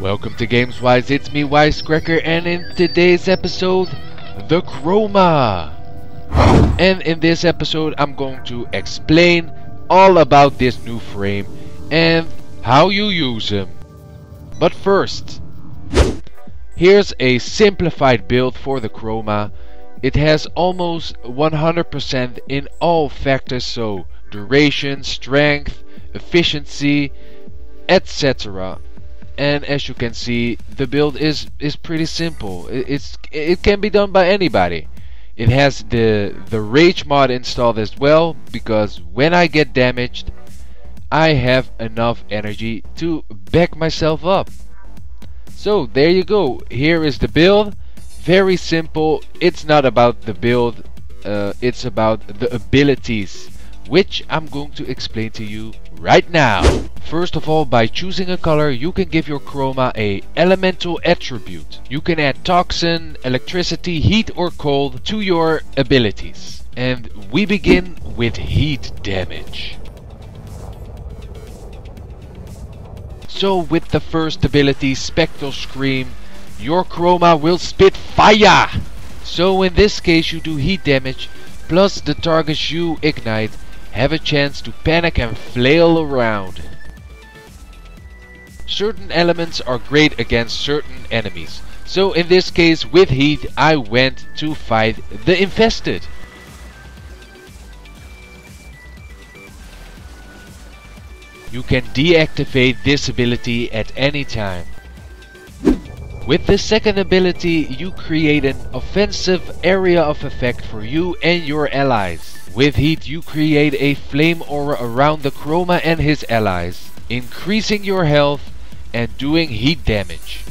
Welcome to GamesWise, it's me WiseKrakr and in today's episode, the Chroma! And in this episode I'm going to explain all about this new frame and how you use him. But first, here's a simplified build for the Chroma. It has almost 100% in all factors so duration, strength, efficiency, etc and as you can see the build is is pretty simple. It's it can be done by anybody. It has the the rage mod installed as well because when I get damaged I have enough energy to back myself up. So there you go. Here is the build. Very simple. It's not about the build uh, it's about the abilities which I'm going to explain to you right now. First of all, by choosing a color, you can give your chroma a elemental attribute. You can add toxin, electricity, heat or cold to your abilities. And we begin with heat damage. So with the first ability, Spectral Scream, your chroma will spit fire! So in this case you do heat damage, plus the targets you ignite have a chance to panic and flail around. Certain elements are great against certain enemies. So in this case with heat I went to fight the infested. You can deactivate this ability at any time. With the second ability you create an offensive area of effect for you and your allies. With heat you create a flame aura around the Chroma and his allies, increasing your health and doing heat damage.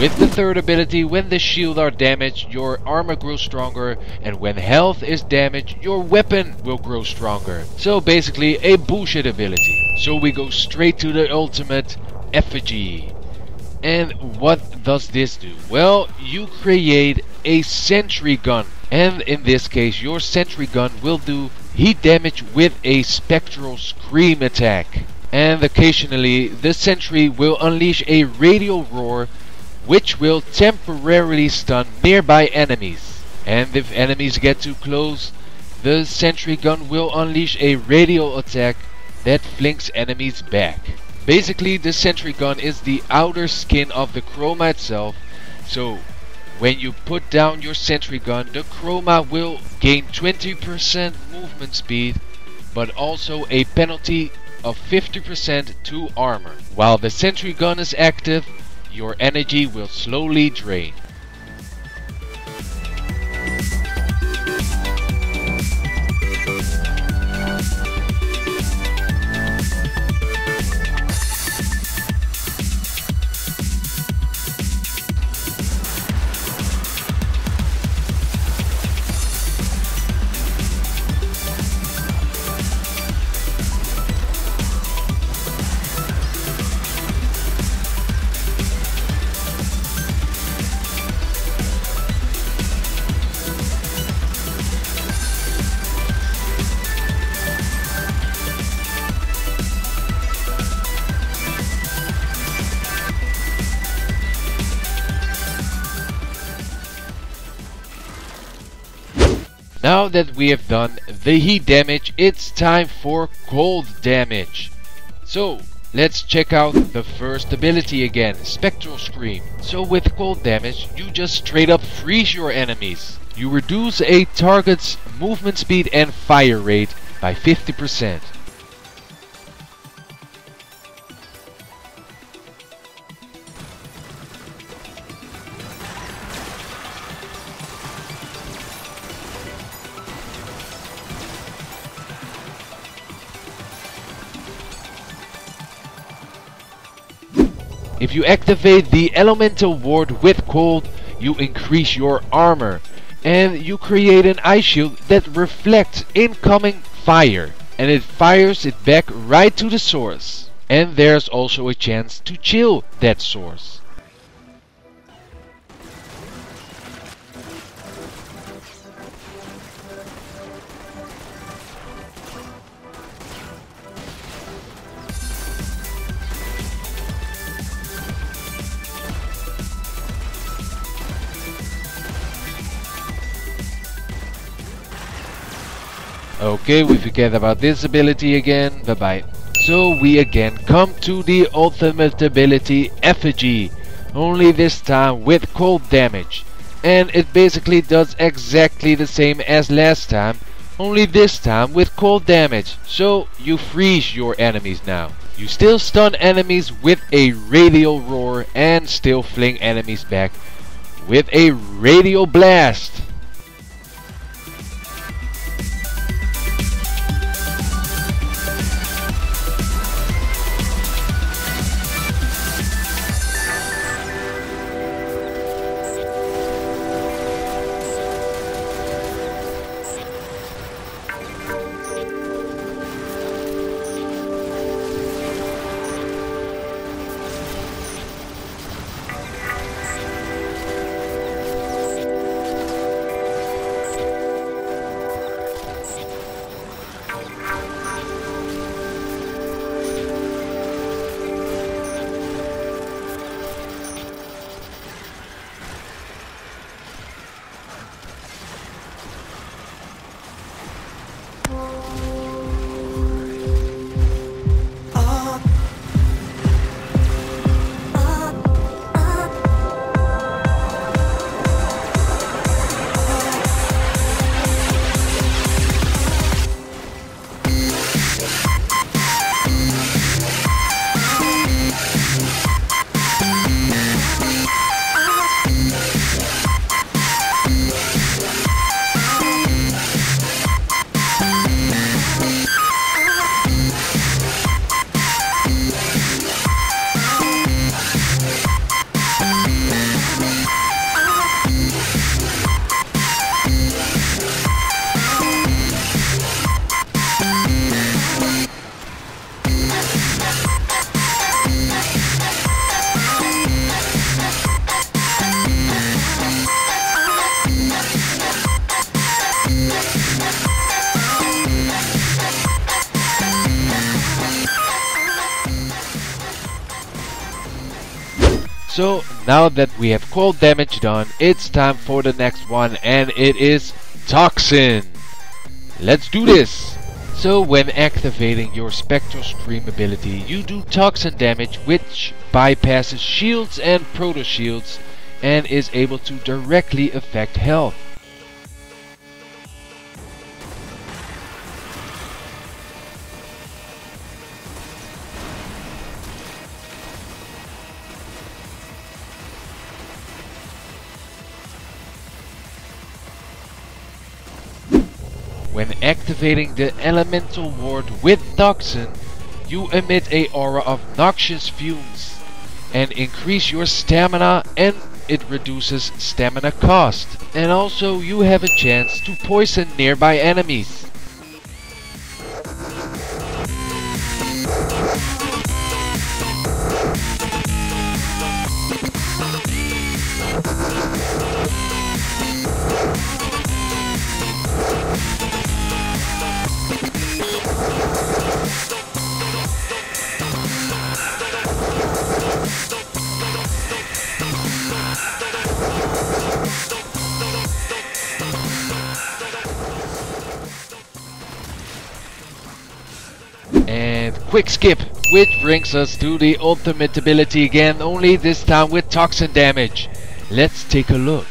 With the third ability, when the shield are damaged, your armor grows stronger, and when health is damaged, your weapon will grow stronger. So basically, a bullshit ability. So we go straight to the ultimate effigy. And what does this do? Well, you create a sentry gun. And in this case, your sentry gun will do heat damage with a spectral scream attack. And occasionally, the sentry will unleash a radial roar which will temporarily stun nearby enemies. And if enemies get too close, the sentry gun will unleash a radial attack that flinks enemies back. Basically, the sentry gun is the outer skin of the chroma itself, so when you put down your sentry gun, the chroma will gain 20% movement speed, but also a penalty of 50% to armor. While the sentry gun is active, your energy will slowly drain. Now that we have done the heat damage, it's time for cold damage. So, let's check out the first ability again, Spectral Scream. So with cold damage, you just straight up freeze your enemies. You reduce a target's movement speed and fire rate by 50%. If you activate the Elemental Ward with Cold, you increase your armor. And you create an ice shield that reflects incoming fire. And it fires it back right to the source. And there's also a chance to chill that source. Okay, we forget about this ability again. Bye bye. So we again come to the ultimate ability Effigy. Only this time with cold damage. And it basically does exactly the same as last time. Only this time with cold damage. So you freeze your enemies now. You still stun enemies with a radial roar and still fling enemies back with a radial blast. So now that we have cold damage done, it's time for the next one and it is Toxin. Let's do this! So when activating your Spectral Scream ability, you do Toxin damage which bypasses shields and proto shields and is able to directly affect health. When activating the elemental ward with Toxin, you emit a aura of noxious fumes and increase your stamina and it reduces stamina cost. And also you have a chance to poison nearby enemies. Quick skip, which brings us to the ultimate ability again, only this time with toxin damage. Let's take a look.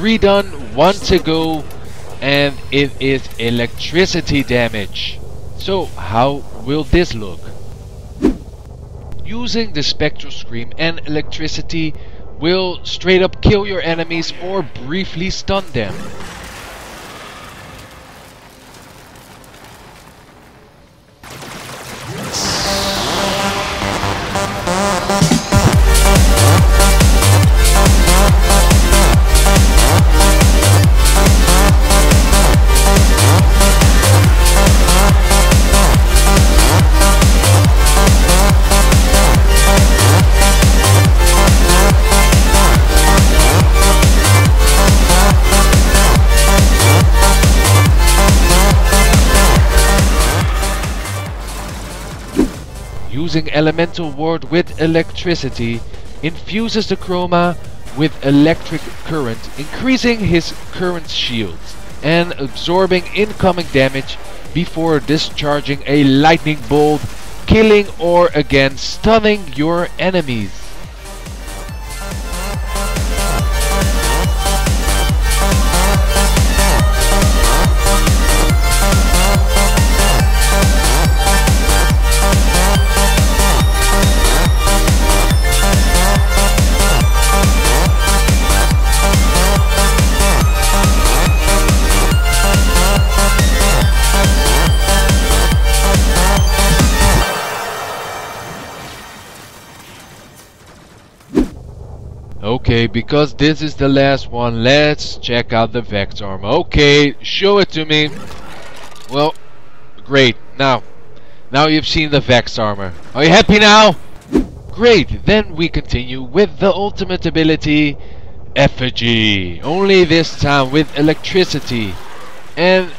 Three done, one to go, and it is electricity damage. So how will this look? Using the Spectral Scream and electricity will straight up kill your enemies or briefly stun them. Using Elemental Ward with electricity, infuses the Chroma with electric current, increasing his current shields and absorbing incoming damage before discharging a lightning bolt, killing or again stunning your enemies. Okay, because this is the last one, let's check out the Vex armor. Okay, show it to me. Well, great. Now, now you've seen the Vex armor. Are you happy now? Great, then we continue with the ultimate ability, effigy. Only this time with electricity. And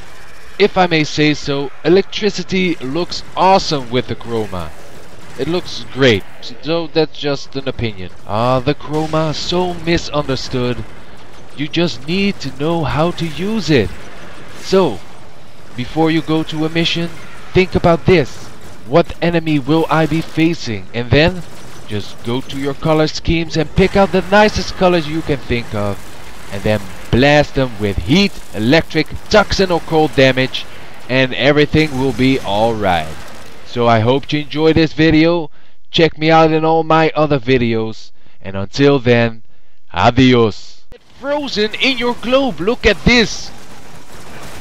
if I may say so, electricity looks awesome with the chroma. It looks great, so that's just an opinion. Ah, the chroma, so misunderstood. You just need to know how to use it. So, before you go to a mission, think about this. What enemy will I be facing? And then, just go to your color schemes and pick out the nicest colors you can think of. And then blast them with heat, electric, toxin or cold damage. And everything will be alright. So I hope you enjoyed this video. Check me out in all my other videos. And until then, adios. Frozen in your globe, look at this.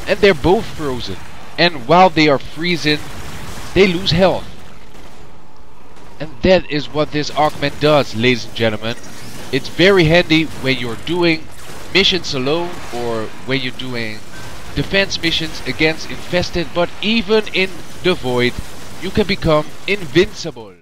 And they're both frozen. And while they are freezing, they lose health. And that is what this augment does, ladies and gentlemen. It's very handy when you're doing missions alone or when you're doing defense missions against infested, but even in the void, you can become invincible.